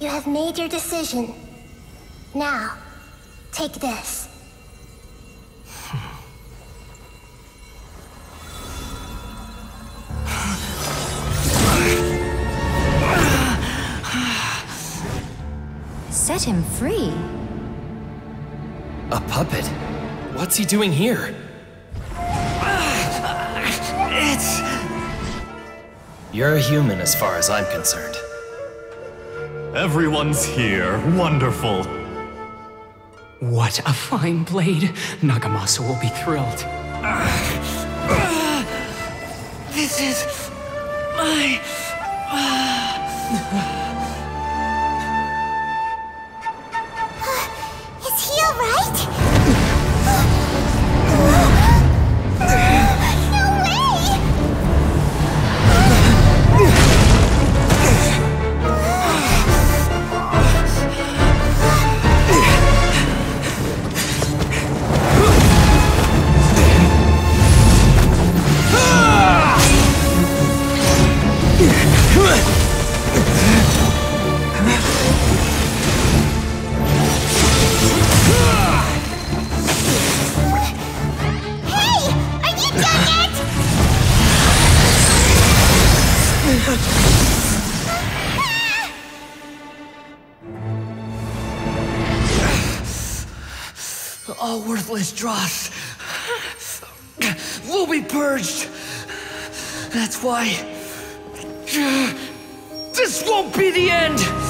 You have made your decision. Now, take this. Set him free. A puppet? What's he doing here? It's... You're a human as far as I'm concerned. Everyone's here. Wonderful. What a fine blade. Nagamasa will be thrilled. This is... my... Uh, is he alright? All worthless dross will be purged. That's why. This won't be the end.